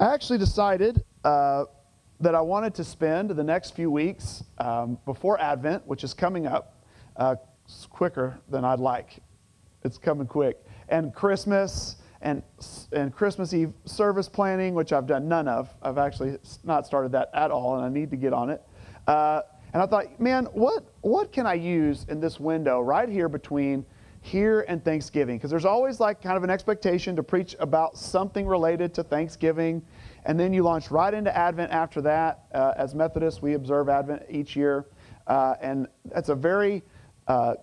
I actually decided uh, that I wanted to spend the next few weeks um, before Advent, which is coming up uh, quicker than I'd like. It's coming quick. And Christmas and, and Christmas Eve service planning, which I've done none of. I've actually not started that at all, and I need to get on it. Uh, and I thought, man, what, what can I use in this window right here between here and Thanksgiving? Because there's always like kind of an expectation to preach about something related to Thanksgiving. And then you launch right into Advent after that. Uh, as Methodists, we observe Advent each year. Uh, and that's a very uh,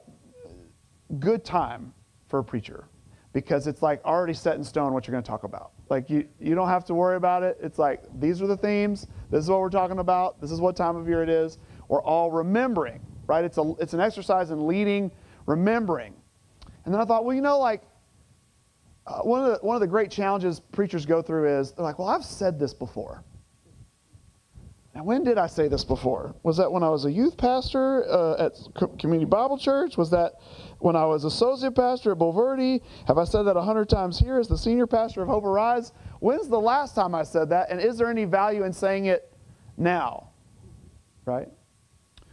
good time for a preacher because it's like already set in stone what you're going to talk about. Like you, you don't have to worry about it. It's like these are the themes. This is what we're talking about. This is what time of year it is. We're all remembering, right? It's a it's an exercise in leading, remembering. And then I thought, well, you know, like uh, one of the one of the great challenges preachers go through is they're like, well, I've said this before. Now, when did I say this before? Was that when I was a youth pastor uh, at Community Bible Church? Was that when I was associate pastor at Bulverde? Have I said that a hundred times here as the senior pastor of Hope Arise? When's the last time I said that? And is there any value in saying it now? Right?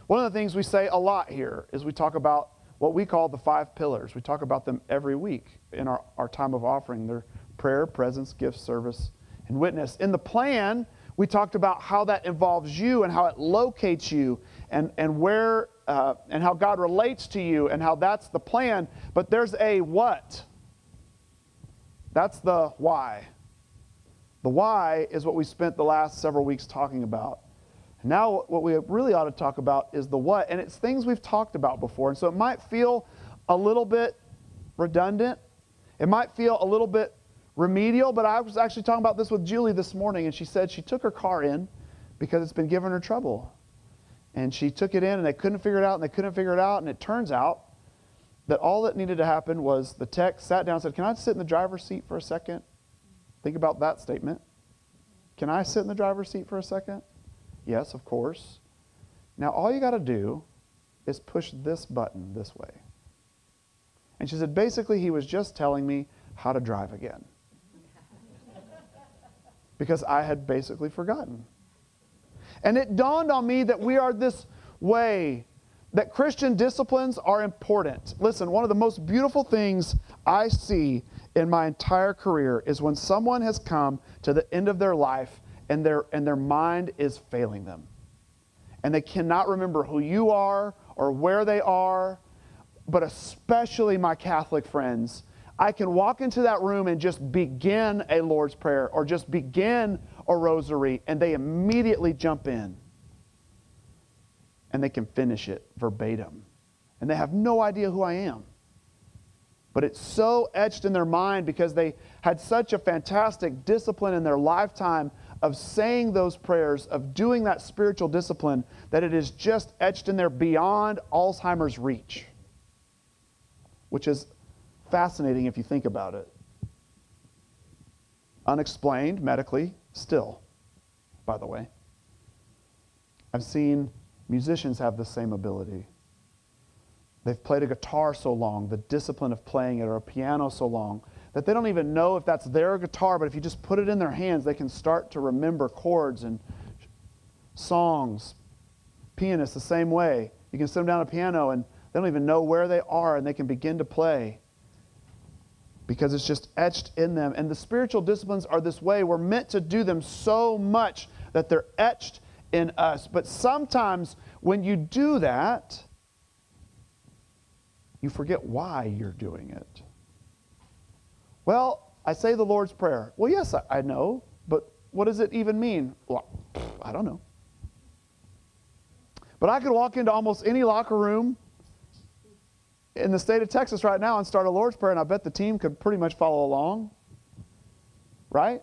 One of the things we say a lot here is we talk about what we call the five pillars. We talk about them every week in our, our time of offering. They're prayer, presence, gift, service, and witness. In the plan, we talked about how that involves you and how it locates you and, and where uh, and how God relates to you and how that's the plan. But there's a what. That's the why. The why is what we spent the last several weeks talking about. Now, what we really ought to talk about is the what, and it's things we've talked about before. And so it might feel a little bit redundant. It might feel a little bit remedial, but I was actually talking about this with Julie this morning, and she said she took her car in because it's been giving her trouble. And she took it in, and they couldn't figure it out, and they couldn't figure it out, and it turns out that all that needed to happen was the tech sat down and said, Can I sit in the driver's seat for a second? Think about that statement. Can I sit in the driver's seat for a second? Yes, of course. Now, all you got to do is push this button this way. And she said, basically, he was just telling me how to drive again because I had basically forgotten. And it dawned on me that we are this way, that Christian disciplines are important. Listen, one of the most beautiful things I see in my entire career is when someone has come to the end of their life and their, and their mind is failing them. And they cannot remember who you are or where they are, but especially my Catholic friends I can walk into that room and just begin a Lord's Prayer or just begin a rosary, and they immediately jump in and they can finish it verbatim. And they have no idea who I am. But it's so etched in their mind because they had such a fantastic discipline in their lifetime of saying those prayers, of doing that spiritual discipline, that it is just etched in there beyond Alzheimer's reach, which is fascinating if you think about it. Unexplained medically, still, by the way. I've seen musicians have the same ability. They've played a guitar so long, the discipline of playing it, or a piano so long, that they don't even know if that's their guitar, but if you just put it in their hands, they can start to remember chords and songs. Pianists, the same way. You can sit them down at a piano and they don't even know where they are and they can begin to play because it's just etched in them. And the spiritual disciplines are this way. We're meant to do them so much that they're etched in us. But sometimes when you do that, you forget why you're doing it. Well, I say the Lord's Prayer. Well, yes, I, know, but what does it even mean? Well, I don't know. But I could walk into almost any locker room in the state of Texas right now and start a Lord's Prayer, and I bet the team could pretty much follow along. Right?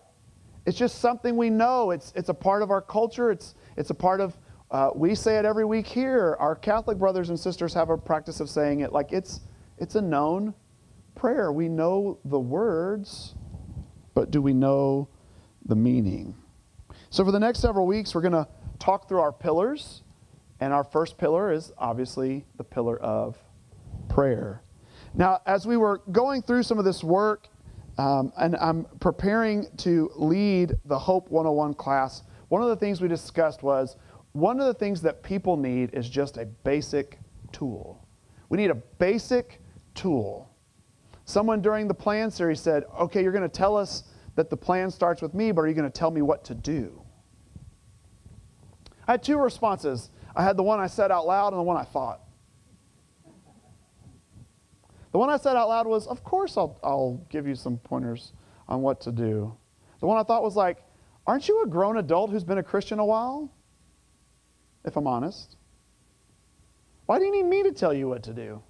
It's just something we know. It's, it's a part of our culture. It's, it's a part of, uh, we say it every week here. Our Catholic brothers and sisters have a practice of saying it like it's, it's a known prayer. We know the words, but do we know the meaning? So, for the next several weeks, we're going to talk through our pillars. And our first pillar is obviously the pillar of prayer. Now, as we were going through some of this work, um, and I'm preparing to lead the Hope 101 class. One of the things we discussed was one of the things that people need is just a basic tool. We need a basic tool. Someone during the plan series said, Okay, you're going to tell us that the plan starts with me, but are you going to tell me what to do? I had two responses. I had the one I said out loud and the one I thought. The one I said out loud was, Of course, I'll, I'll give you some pointers on what to do. The one I thought was like, Aren't you a grown adult who's been a Christian a while? If I'm honest. Why do you need me to tell you what to do?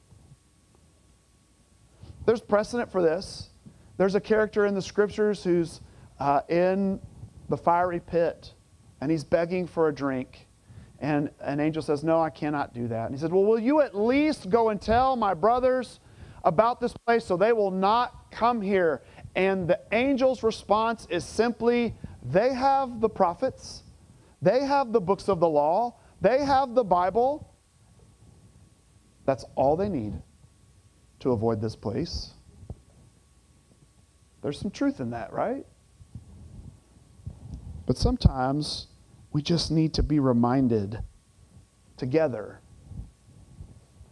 There's precedent for this. There's a character in the scriptures who's uh, in the fiery pit and he's begging for a drink. And an angel says, No, I cannot do that. And he said, Well, will you at least go and tell my brothers about this place so they will not come here? And the angel's response is simply, They have the prophets, they have the books of the law, they have the Bible. That's all they need to avoid this place. There's some truth in that, right? But sometimes we just need to be reminded together.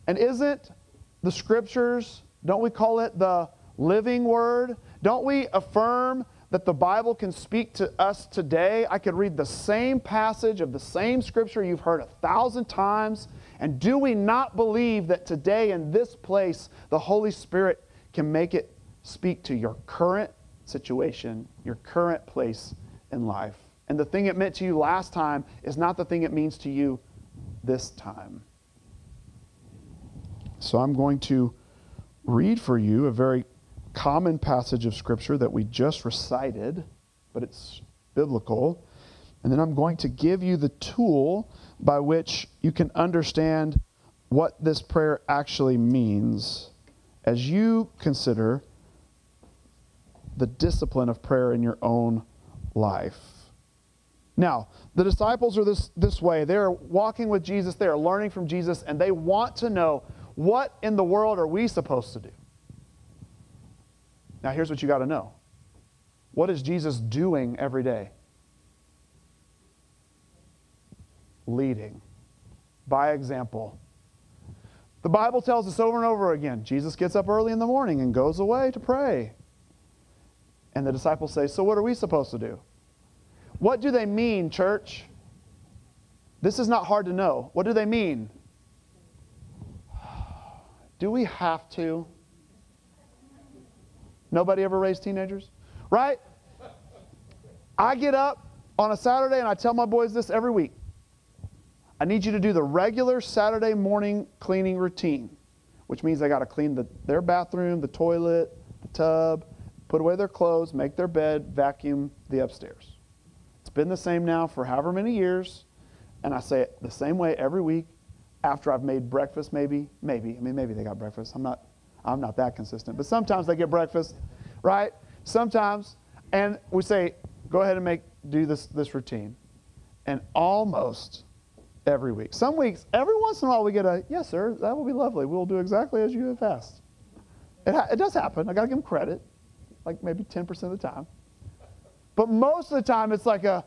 And isn't the scriptures, don't we call it the living word? Don't we affirm that the Bible can speak to us today? I could read the same passage of the same scripture you've heard a thousand times. And do we not believe that today in this place, the Holy Spirit can make it speak to your current situation, your current place in life? And the thing it meant to you last time is not the thing it means to you this time. So I'm going to read for you a very common passage of Scripture that we just recited, but it's biblical. And then I'm going to give you the tool by which you can understand what this prayer actually means as you consider the discipline of prayer in your own life. Now, the disciples are this, this way. They're walking with Jesus, they are learning from Jesus, and they want to know what in the world are we supposed to do? Now, here's what you got to know what is Jesus doing every day? Leading by example. The Bible tells us over and over again Jesus gets up early in the morning and goes away to pray. And the disciples say, So, what are we supposed to do? What do they mean, church? This is not hard to know. What do they mean? Do we have to? Nobody ever raised teenagers? Right? I get up on a Saturday and I tell my boys this every week. I need you to do the regular Saturday morning cleaning routine, which means they got to clean the, their bathroom, the toilet, the tub, put away their clothes, make their bed, vacuum the upstairs. It's been the same now for however many years, and I say it the same way every week after I've made breakfast, maybe, maybe. I mean, maybe they got breakfast. I'm not, I'm not that consistent, but sometimes they get breakfast, right? Sometimes, and we say, go ahead and make, do this, this routine. And almost every week. Some weeks, every once in a while, we get a, yes, sir, that will be lovely. We'll do exactly as you have asked. It, ha- it does happen. I got to give them credit, like maybe 10% of the time. But most of the time, it's like a,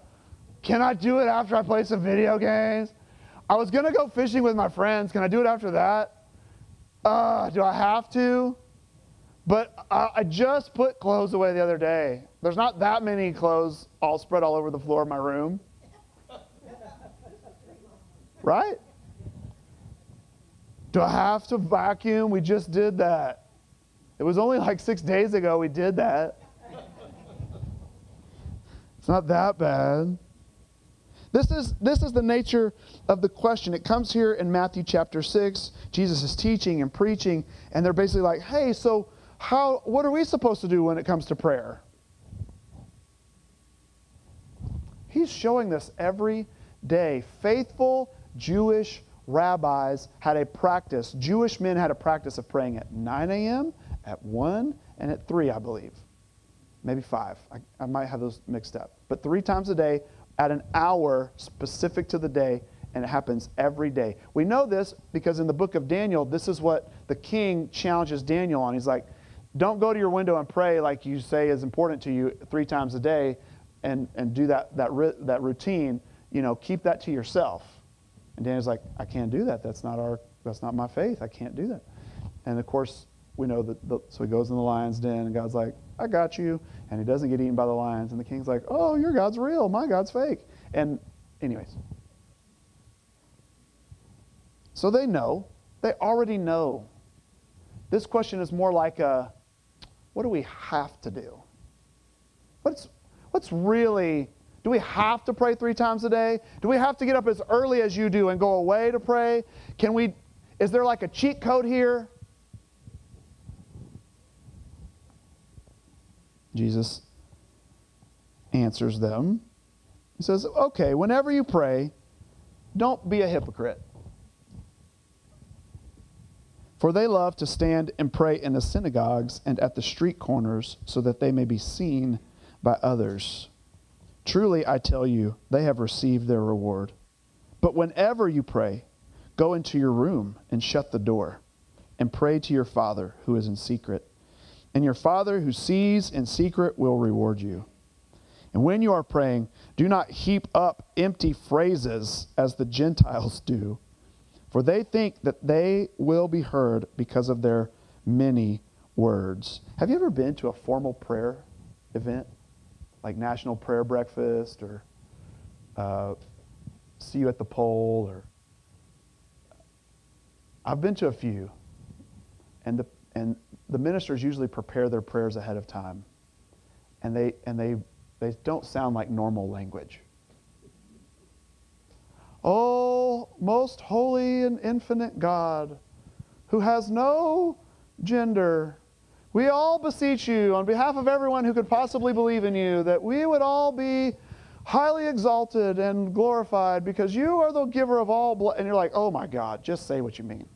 can I do it after I play some video games? I was going to go fishing with my friends. Can I do it after that? Uh, do I have to? But I, I just put clothes away the other day. There's not that many clothes all spread all over the floor of my room. Right? Do I have to vacuum? We just did that. It was only like six days ago we did that. It's not that bad. This is, this is the nature of the question. It comes here in Matthew chapter 6. Jesus is teaching and preaching, and they're basically like, hey, so how, what are we supposed to do when it comes to prayer? He's showing this every day. Faithful Jewish rabbis had a practice, Jewish men had a practice of praying at 9 a.m., at 1, and at 3, I believe maybe five. I, I might have those mixed up. But three times a day at an hour specific to the day, and it happens every day. We know this because in the book of Daniel, this is what the king challenges Daniel on. He's like, don't go to your window and pray like you say is important to you three times a day and, and do that, that, that routine. You know, keep that to yourself. And Daniel's like, I can't do that. That's not, our, that's not my faith. I can't do that. And of course, we know that, the, so he goes in the lion's den, and God's like, I got you. And he doesn't get eaten by the lions. And the king's like, oh, your God's real. My God's fake. And, anyways. So they know. They already know. This question is more like a, what do we have to do? What's, what's really, do we have to pray three times a day? Do we have to get up as early as you do and go away to pray? Can we, is there like a cheat code here? Jesus answers them. He says, okay, whenever you pray, don't be a hypocrite. For they love to stand and pray in the synagogues and at the street corners so that they may be seen by others. Truly, I tell you, they have received their reward. But whenever you pray, go into your room and shut the door and pray to your Father who is in secret. And your Father who sees in secret will reward you. And when you are praying, do not heap up empty phrases as the Gentiles do for they think that they will be heard because of their many words. Have you ever been to a formal prayer event, like National Prayer Breakfast or uh, See You at the Pole? Or I've been to a few, and the and the ministers usually prepare their prayers ahead of time, and they and they they don't sound like normal language. Oh, most holy and infinite God, who has no gender, we all beseech you on behalf of everyone who could possibly believe in you that we would all be highly exalted and glorified because you are the giver of all blood. And you're like, oh my God, just say what you mean.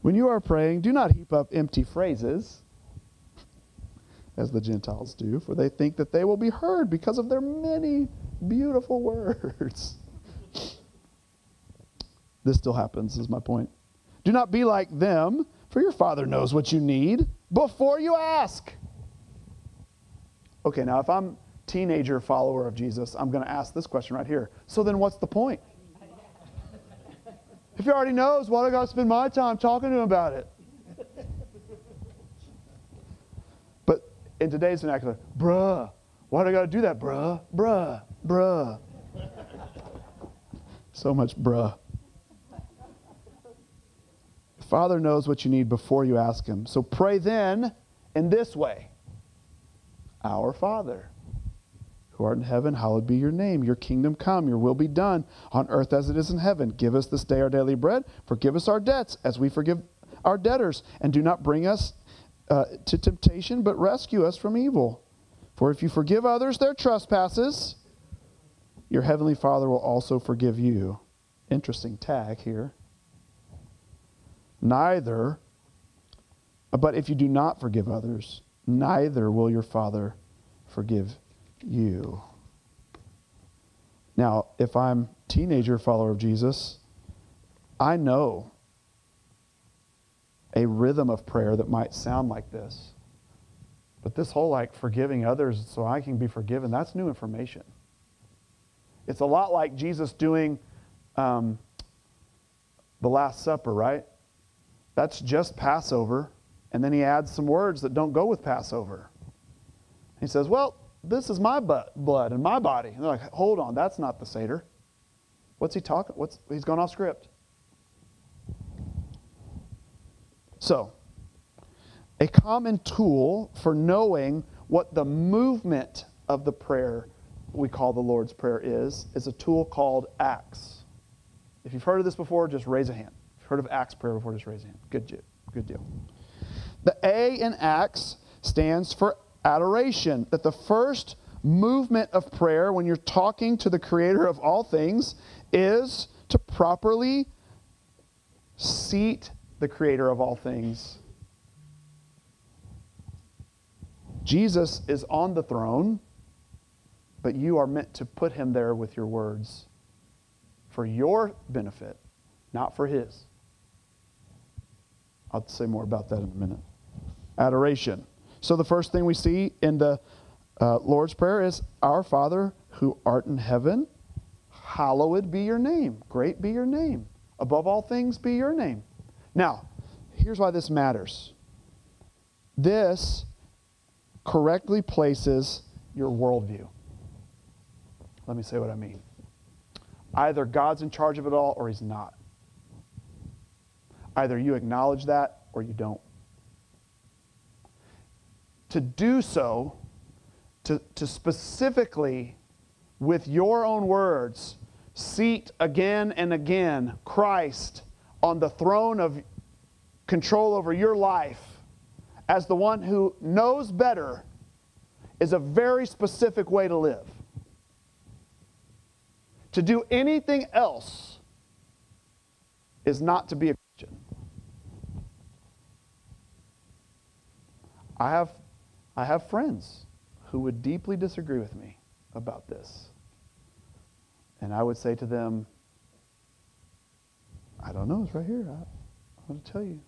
When you are praying, do not heap up empty phrases as the Gentiles do, for they think that they will be heard because of their many beautiful words. This still happens, is my point. Do not be like them, for your Father knows what you need before you ask. Okay, now if I'm teenager follower of Jesus, I'm going to ask this question right here. So then what's the point? If he already knows, why do I got to spend my time talking to him about it? But in today's vernacular, bruh. Why do I got to do that, bruh? Bruh, bruh. so much bruh. Father knows what you need before you ask Him. So pray then in this way Our Father, who art in heaven, hallowed be your name. Your kingdom come, your will be done on earth as it is in heaven. Give us this day our daily bread. Forgive us our debts as we forgive our debtors. And do not bring us uh, to temptation, but rescue us from evil. For if you forgive others their trespasses, your heavenly Father will also forgive you. Interesting tag here. Neither, but if you do not forgive others, neither will your Father forgive you. Now, if I'm teenager follower of Jesus, I know a rhythm of prayer that might sound like this. But this whole like forgiving others so I can be forgiven, that's new information. It's a lot like Jesus doing um, the Last Supper, right? That's just Passover. And then he adds some words that don't go with Passover. He says, Well, this is my blood and my body. And they're like, Hold on, that's not the Seder. What's he talking? What's, he's gone off script. So, a common tool for knowing what the movement of the prayer we call the Lord's Prayer is, is a tool called ACTS. If you've heard of this before, just raise a hand. Heard of ACTS prayer before, just raise a hand. Good, good deal. The A in ACTS stands for adoration, that the first movement of prayer when you're talking to the creator of all things is to properly seat the creator of all things. Jesus is on the throne, but you are meant to put him there with your words for your benefit, not for his. I'll say more about that in a minute. Adoration. So the first thing we see in the uh, Lord's Prayer is Our Father who art in heaven, hallowed be your name. Great be your name. Above all things, be your name. Now, here's why this matters. This correctly places your worldview. Let me say what I mean. Either God's in charge of it all or he's not. Either you acknowledge that or you don't. To do so, to, to specifically, with your own words, seat again and again Christ on the throne of control over your life as the one who knows better is a very specific way to live. To do anything else is not to be a Christian. I have, I have friends who would deeply disagree with me about this. And I would say to them, I don't know, it's right here. I, I'm going to tell you.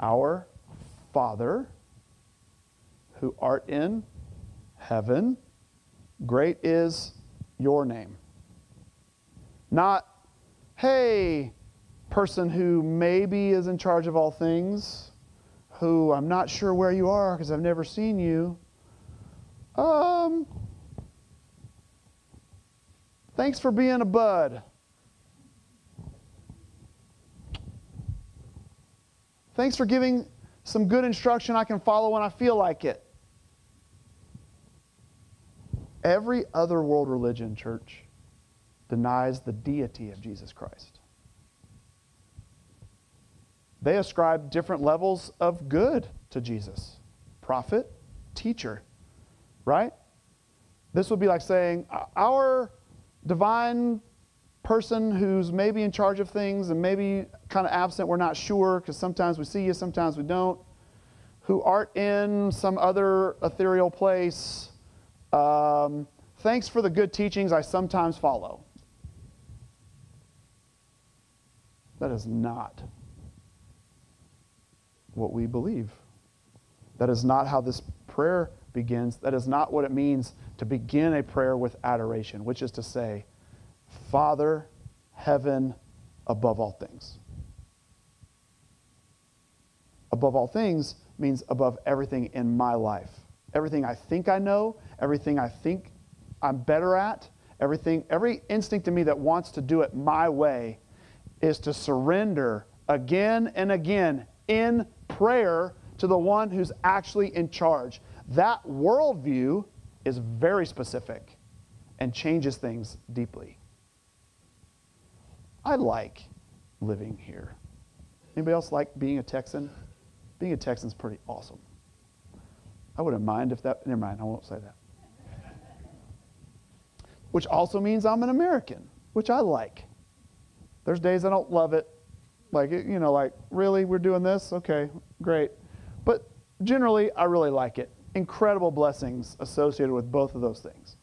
Our Father, who art in heaven, great is your name. Not, hey, person who maybe is in charge of all things, who I'm not sure where you are because I've never seen you. Um, thanks for being a bud. Thanks for giving some good instruction I can follow when I feel like it. Every other world religion, church, denies the deity of Jesus Christ. They ascribe different levels of good to Jesus prophet, teacher, right? This would be like saying, Our divine person who's maybe in charge of things and maybe kind of absent, we're not sure because sometimes we see you, sometimes we don't, who art in some other ethereal place. Um, thanks for the good teachings I sometimes follow. That is not what we believe. That is not how this prayer begins. That is not what it means to begin a prayer with adoration, which is to say, Father, heaven, above all things. Above all things means above everything in my life. Everything I think I know, everything I think I'm better at, everything, every instinct in me that wants to do it my way is to surrender again and again in prayer to the one who's actually in charge. That worldview is very specific and changes things deeply. I like living here. Anybody else like being a Texan? Being a Texan is pretty awesome. I wouldn't mind if that, never mind, I won't say that. Which also means I'm an American, which I like. There's days I don't love it. Like, you know, like, really, we're doing this? Okay, great. But generally, I really like it. Incredible blessings associated with both of those things.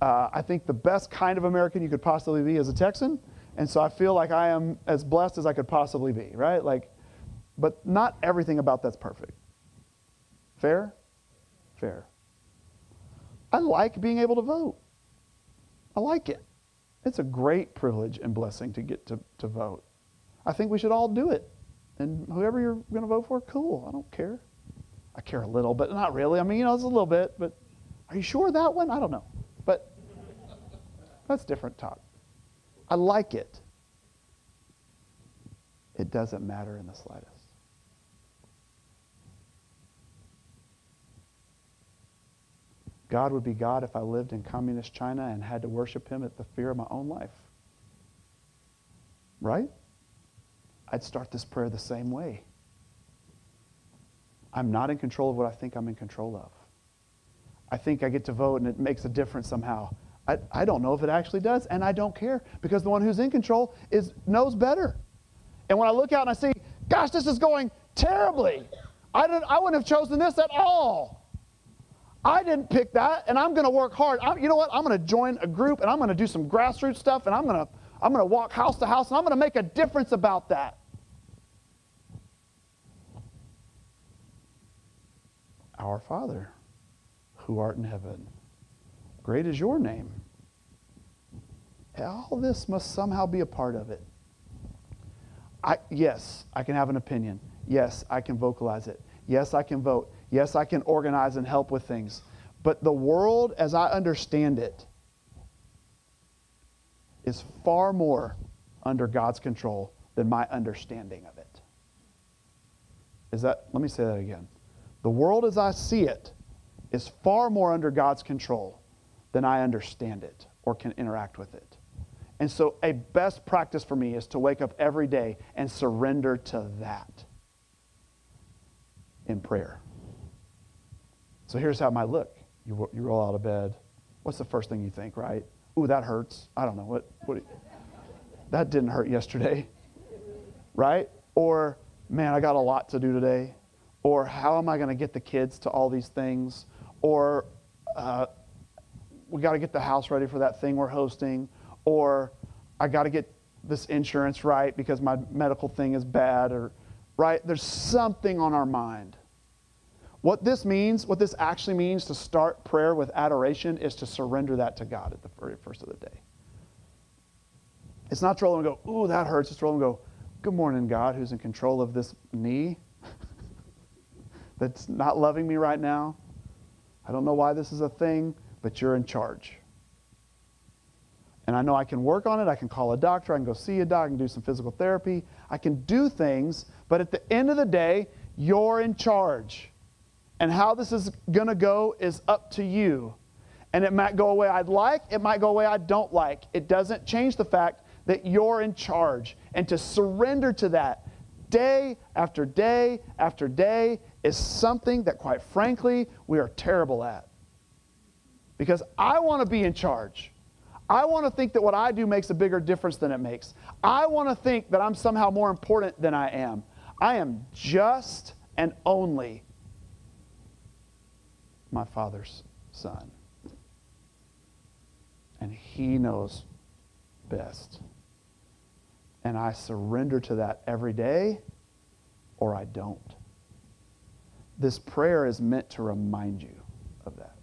Uh, I think the best kind of American you could possibly be is a Texan. And so I feel like I am as blessed as I could possibly be, right? Like, but not everything about that's perfect. Fair? Fair. I like being able to vote. I like it. It's a great privilege and blessing to get to, to vote. I think we should all do it. And whoever you're going to vote for, cool. I don't care. I care a little, but not really. I mean, you know, it's a little bit, but are you sure that one? I don't know. But that's different talk. I like it. It doesn't matter in the slightest. God would be God if I lived in communist China and had to worship him at the fear of my own life. Right? I'd start this prayer the same way. I'm not in control of what I think I'm in control of. I think I get to vote and it makes a difference somehow. I, I don't know if it actually does, and I don't care because the one who's in control is knows better. And when I look out and I see, gosh, this is going terribly. I, didn't, I wouldn't have chosen this at all. I didn't pick that, and I'm going to work hard. I, you know what? I'm going to join a group, and I'm going to do some grassroots stuff, and I'm going to I'm going to walk house to house, and I'm going to make a difference about that. Our Father, who art in heaven, great is your name. All this must somehow be a part of it. I, yes, I can have an opinion. Yes, I can vocalize it. Yes, I can vote. Yes, I can organize and help with things. But the world, as I understand it, is far more under God's control than my understanding of it. Is that, let me say that again. The world as I see it is far more under God's control than I understand it or can interact with it. And so, a best practice for me is to wake up every day and surrender to that in prayer. So, here's how it might look you, you roll out of bed. What's the first thing you think, right? Ooh, that hurts. I don't know. What, what, that didn't hurt yesterday, right? Or, man, I got a lot to do today. Or, how am I going to get the kids to all these things? Or, uh, we got to get the house ready for that thing we're hosting. Or, I got to get this insurance right because my medical thing is bad. Or, right? There's something on our mind. What this means, what this actually means to start prayer with adoration is to surrender that to God at the very first of the day. It's not to roll and go, ooh, that hurts. It's to roll and go, good morning, God, who's in control of this knee that's not loving me right now. I don't know why this is a thing, but you're in charge. And I know I can work on it. I can call a doctor. I can go see a doc. I can do some physical therapy. I can do things, but at the end of the day, you're in charge. And how this is going to go is up to you. And it might go away I'd like, it might go away I don't like. It doesn't change the fact that you're in charge. And to surrender to that day after day after day is something that, quite frankly, we are terrible at. Because I want to be in charge. I want to think that what I do makes a bigger difference than it makes. I want to think that I'm somehow more important than I am. I am just and only my Father's Son. And He knows best. And I surrender to that every day, or I don't. This prayer is meant to remind you of that.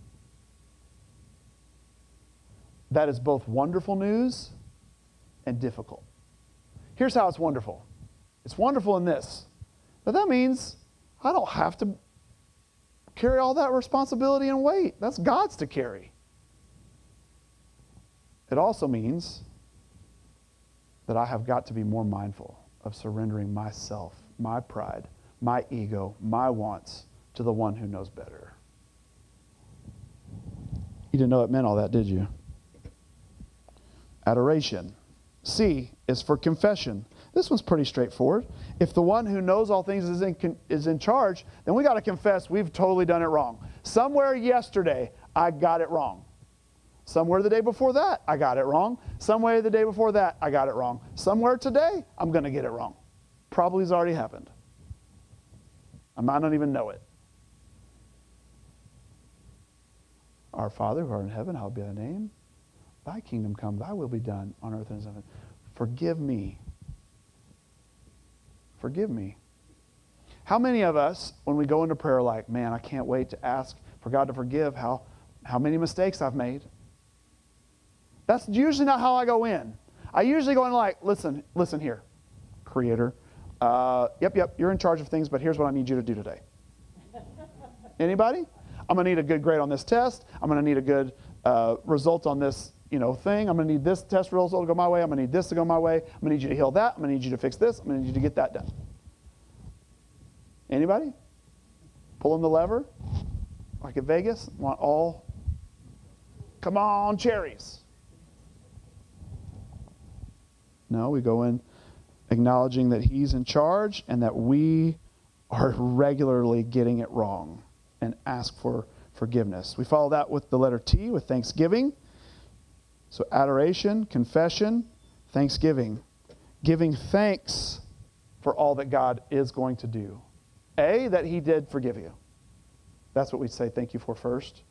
That is both wonderful news and difficult. Here's how it's wonderful it's wonderful in this, but that means I don't have to carry all that responsibility and weight. That's God's to carry. It also means that I have got to be more mindful of surrendering myself, my pride, my ego, my wants to the one who knows better. You didn't know it meant all that, did you? Adoration. C is for confession. This one's pretty straightforward. If the one who knows all things is in, is in charge, then we got to confess we've totally done it wrong. Somewhere yesterday, I got it wrong. Somewhere the day before that, I got it wrong. Somewhere the day before that, I got it wrong. Somewhere today, I'm going to get it wrong. Probably has already happened. I might not even know it. Our Father who art in heaven, hallowed be thy name. Thy kingdom come, thy will be done on earth as in heaven. Forgive me. Forgive me. How many of us, when we go into prayer, like, man, I can't wait to ask for God to forgive how, how many mistakes I've made? That's usually not how I go in. I usually go in like, listen, listen here, Creator. Uh, yep, yep, you're in charge of things, but here's what I need you to do today. Anybody? I'm going to need a good grade on this test. I'm going to need a good uh, result on this you know, thing. I'm going to need this test result to go my way. I'm going to need this to go my way. I'm going to need you to heal that. I'm going to need you to fix this. I'm going to need you to get that done. Anybody? Pulling the lever? Like at Vegas? Want all? Come on, cherries. No, we go in acknowledging that He's in charge and that we are regularly getting it wrong and ask for forgiveness. We follow that with the letter T, with thanksgiving. So, adoration, confession, thanksgiving. Giving thanks for all that God is going to do. A, that He did forgive you. That's what we say thank you for first.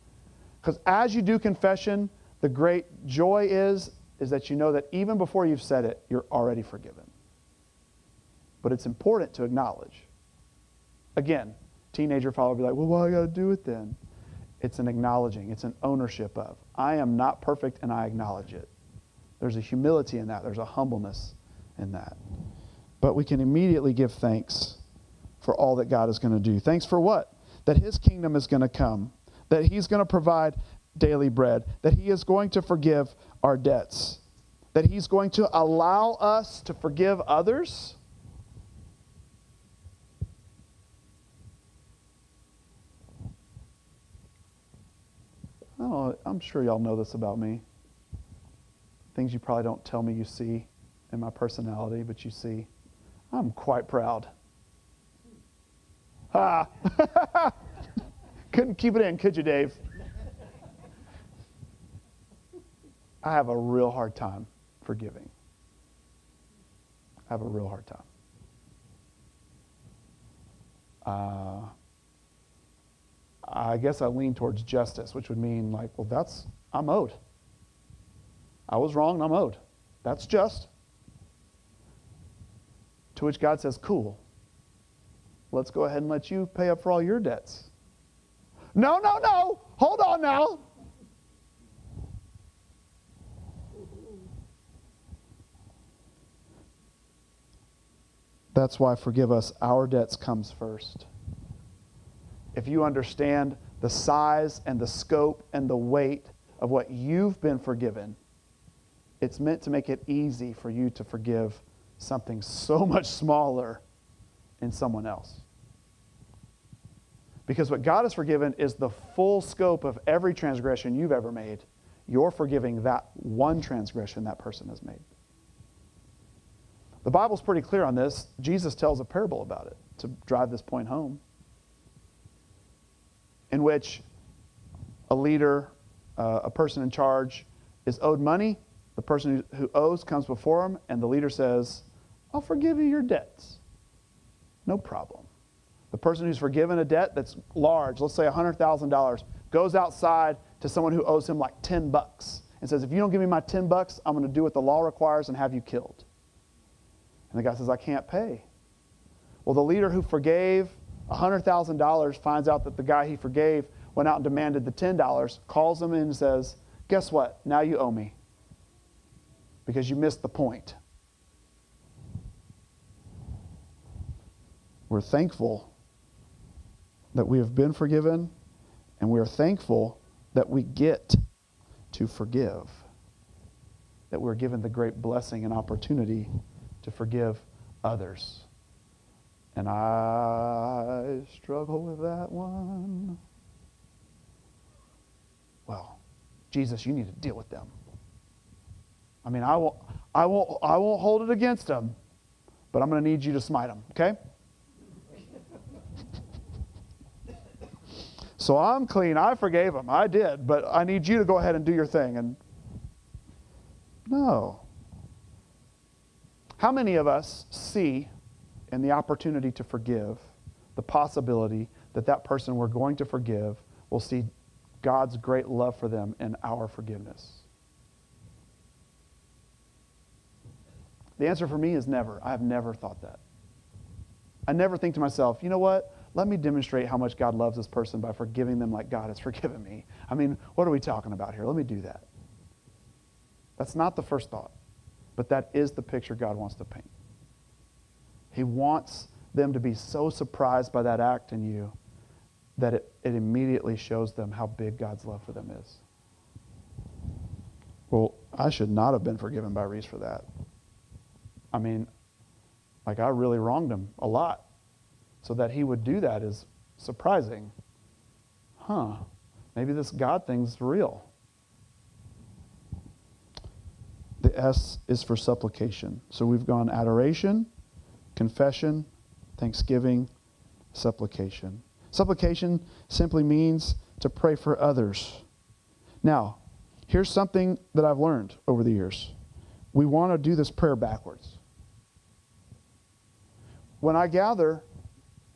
Because as you do confession, the great joy is is that you know that even before you've said it, you're already forgiven. But it's important to acknowledge. Again, teenager follower will be like, well, why I got to do it then? It's an acknowledging, it's an ownership of. I am not perfect and I acknowledge it. There's a humility in that, there's a humbleness in that. But we can immediately give thanks for all that God is going to do. Thanks for what? That His kingdom is going to come, that He's going to provide daily bread, that He is going to forgive our debts, that He's going to allow us to forgive others. Oh, I'm sure y'all know this about me. Things you probably don't tell me you see in my personality, but you see. I'm quite proud. Ah. Couldn't keep it in, could you, Dave? I have a real hard time forgiving. I have a real hard time. Uh, I guess I lean towards justice, which would mean like, well, that's I'm owed. I was wrong, I'm owed. That's just. To which God says, Cool. Let's go ahead and let you pay up for all your debts. No, no, no. Hold on now. That's why forgive us our debts comes first. If you understand the size and the scope and the weight of what you've been forgiven, it's meant to make it easy for you to forgive something so much smaller in someone else. Because what God has forgiven is the full scope of every transgression you've ever made. You're forgiving that one transgression that person has made. The Bible's pretty clear on this. Jesus tells a parable about it to drive this point home, in which a leader, uh, a person in charge, is owed money. The person who owes comes before him, and the leader says, I'll forgive you your debts. No problem. The person who's forgiven a debt that's large, let's say $100,000, goes outside to someone who owes him like 10 bucks and says, If you don't give me my 10 bucks, I'm going to do what the law requires and have you killed. And the guy says, I can't pay. Well, the leader who forgave $100,000 finds out that the guy he forgave went out and demanded the $10, calls him in and says, Guess what? Now you owe me because you missed the point. We're thankful that we have been forgiven, and we are thankful that we get to forgive, that we're given the great blessing and opportunity to forgive others. And I struggle with that one. Well, Jesus, you need to deal with them. I mean, I won't, I won't, I won't hold it against them, but I'm going to need you to smite them, okay? So I'm clean. I forgave them. I did. But I need you to go ahead and do your thing. And no. How many of us see in the opportunity to forgive the possibility that that person we're going to forgive will see God's great love for them in our forgiveness? The answer for me is never. I have never thought that. I never think to myself, you know what? let me demonstrate how much God loves this person by forgiving them like God has forgiven me. I mean, what are we talking about here? Let me do that. That's not the first thought, but that is the picture God wants to paint. He wants them to be so surprised by that act in you that it, it immediately shows them how big God's love for them is. Well, I should not have been forgiven by Rees for that. I mean, like I really wronged him a lot. So that he would do that is surprising. Huh, maybe this God thing's real. The S is for supplication. So we've gone adoration, confession, thanksgiving, supplication. Supplication simply means to pray for others. Now, here's something that I've learned over the years. We want to do this prayer backwards. When I gather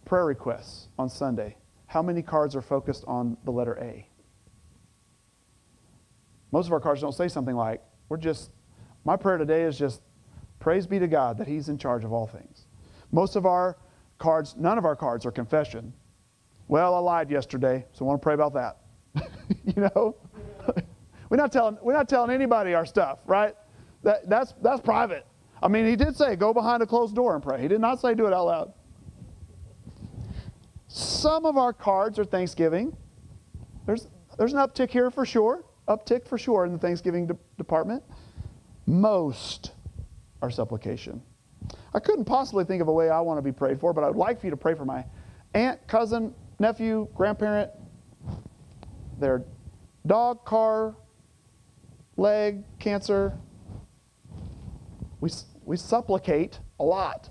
prayer requests on Sunday, how many cards are focused on the letter A? Most of our cards don't say something like, we're just, my prayer today is just, praise be to God that He's in charge of all things. Most of our cards, none of our cards are confession. Well, I lied yesterday, so I want to pray about that. you know? we're not telling we're not telling anybody our stuff, right? That, that's that's private. I mean, he did say go behind a closed door and pray. He did not say do it out loud. Some of our cards are Thanksgiving. There's there's an uptick here for sure. Uptick for sure in the Thanksgiving de- department. Most are supplication. I couldn't possibly think of a way I want to be prayed for, but I would like for you to pray for my aunt, cousin, nephew, grandparent, their dog, car, leg, cancer. We, we supplicate a lot.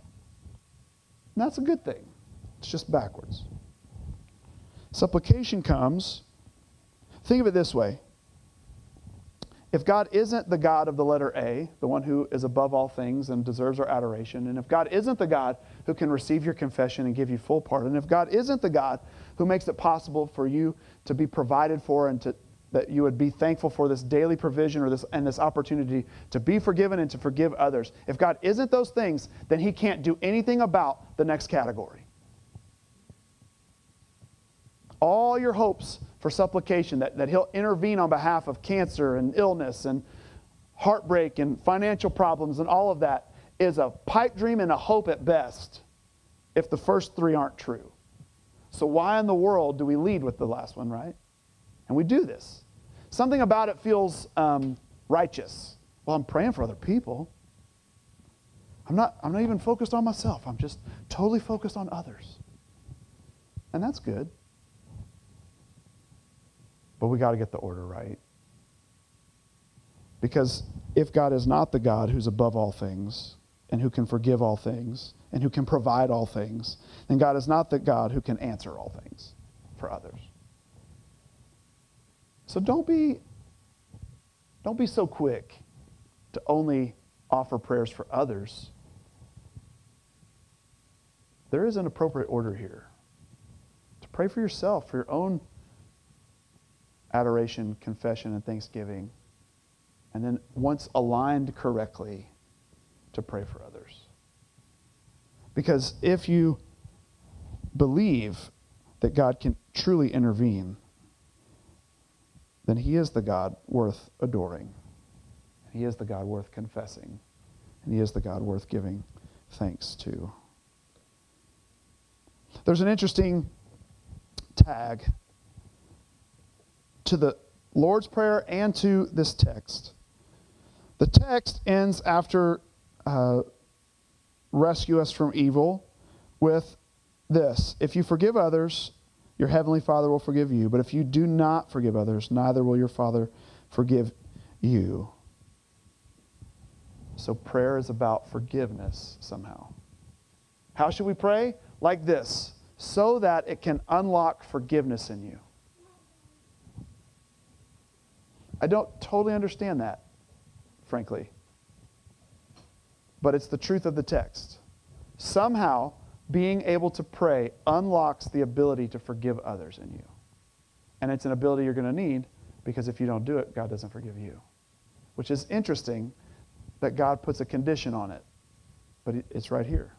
And that's a good thing. It's just backwards. Supplication comes, think of it this way if God isn't the God of the letter A, the one who is above all things and deserves our adoration, and if God isn't the God who can receive your confession and give you full pardon, and if God isn't the God who makes it possible for you to be provided for and to, that you would be thankful for this daily provision or this and this opportunity to be forgiven and to forgive others. If God isn't those things, then he can't do anything about the next category. All your hopes for supplication, that, that He'll intervene on behalf of cancer and illness and heartbreak and financial problems and all of that is a pipe dream and a hope at best if the first three aren't true. So, why in the world do we lead with the last one, right? And we do this. Something about it feels um, righteous. Well, I'm praying for other people. I'm not, I'm not even focused on myself. I'm just totally focused on others. And that's good. But we got to get the order right. Because if God is not the God who's above all things and who can forgive all things and who can provide all things, then God is not the God who can answer all things for others. So don't be don't be so quick to only offer prayers for others. There is an appropriate order here. To pray for yourself, for your own adoration, confession, and thanksgiving. And then, once aligned correctly, to pray for others. Because if you believe that God can truly intervene, then He is the God worth adoring. He is the God worth confessing. And He is the God worth giving thanks to. There's an interesting tag to the Lord's Prayer and to this text. The text ends after uh, rescue us from evil with this If you forgive others, your heavenly Father will forgive you. But if you do not forgive others, neither will your Father forgive you. So prayer is about forgiveness somehow. How should we pray? Like this so that it can unlock forgiveness in you. I don't totally understand that, frankly. But it's the truth of the text. Somehow, being able to pray unlocks the ability to forgive others in you. And it's an ability you're going to need because if you don't do it, God doesn't forgive you. Which is interesting that God puts a condition on it. But it's right here.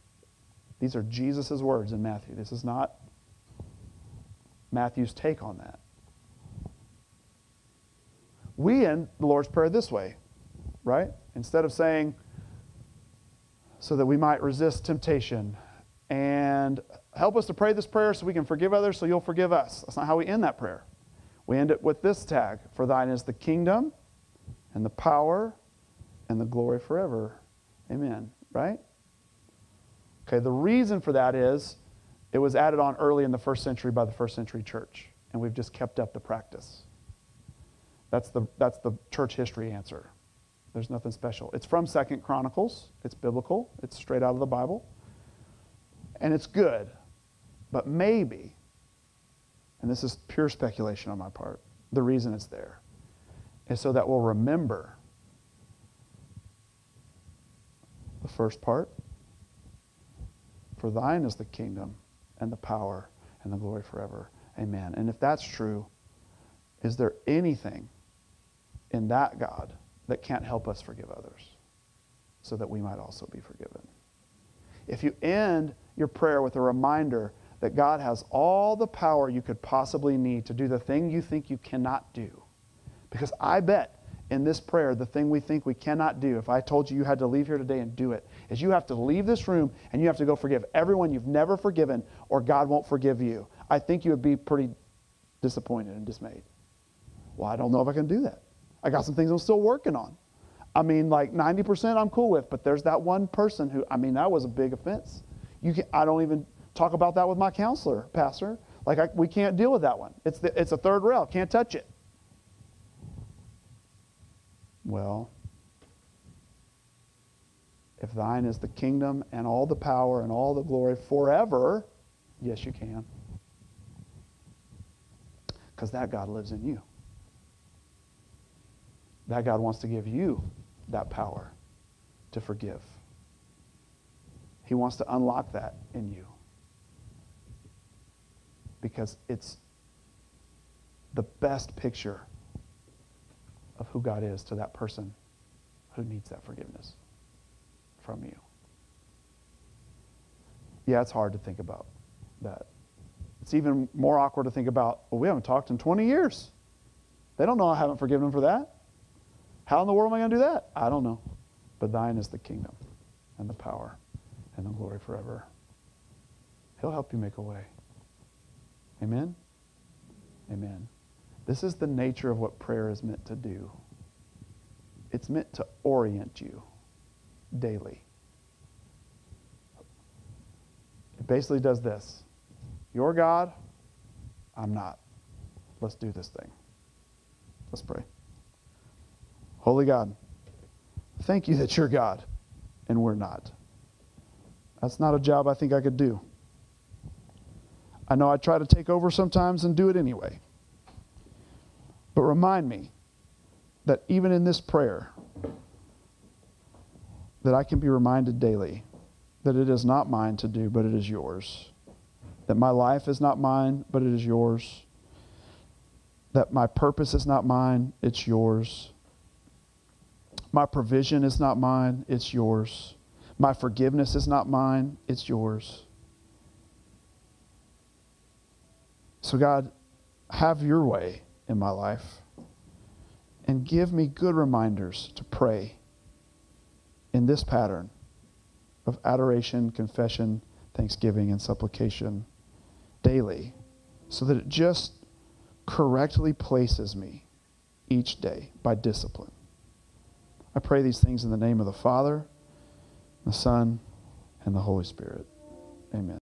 These are Jesus' words in Matthew. This is not Matthew's take on that. We end the Lord's Prayer this way, right? Instead of saying, so that we might resist temptation and help us to pray this prayer so we can forgive others so you'll forgive us. That's not how we end that prayer. We end it with this tag For thine is the kingdom and the power and the glory forever. Amen. Right? Okay, the reason for that is it was added on early in the first century by the first century church, and we've just kept up the practice. That's the, that's the church history answer. There's nothing special. It's from Second Chronicles. It's biblical. It's straight out of the Bible. And it's good. But maybe, and this is pure speculation on my part, the reason it's there is so that we'll remember the first part. For thine is the kingdom and the power and the glory forever. Amen. And if that's true, is there anything in that God that can't help us forgive others so that we might also be forgiven. If you end your prayer with a reminder that God has all the power you could possibly need to do the thing you think you cannot do. Because I bet in this prayer, the thing we think we cannot do, if I told you you had to leave here today and do it, is you have to leave this room and you have to go forgive everyone you've never forgiven, or God won't forgive you. I think you would be pretty disappointed and dismayed. Well, I don't know if I can do that. I got some things I'm still working on. I mean, like 90% I'm cool with, but there's that one person who, I mean, that was a big offense. You can, I don't even talk about that with my counselor, pastor. Like, I, we can't deal with that one. It's, the, it's a third rail, can't touch it. Well, if thine is the kingdom and all the power and all the glory forever, yes, you can. Because that God lives in you. That God wants to give you that power to forgive. He wants to unlock that in you. Because it's the best picture of who God is to that person who needs that forgiveness from you. Yeah, it's hard to think about that. It's even more awkward to think about, well, we haven't talked in 20 years. They don't know I haven't forgiven them for that. How in the world am I going to do that? I don't know. But thine is the kingdom and the power and the glory forever. He'll help you make a way. Amen? Amen. This is the nature of what prayer is meant to do. It's meant to orient you daily. It basically does this You're God, I'm not. Let's do this thing. Let's pray. Holy God, thank you that you're God and we're not. That's not a job I think I could do. I know I try to take over sometimes and do it anyway. But remind me that even in this prayer, that I can be reminded daily that it is not mine to do, but it is yours. That my life is not mine, but it is yours. That my purpose is not mine, it's yours. My provision is not mine, it's yours. My forgiveness is not mine, it's yours. So, God, have your way in my life and give me good reminders to pray in this pattern of adoration, confession, thanksgiving, and supplication daily so that it just correctly places me each day by discipline. I pray these things in the name of the Father, the Son, and the Holy Spirit. Amen.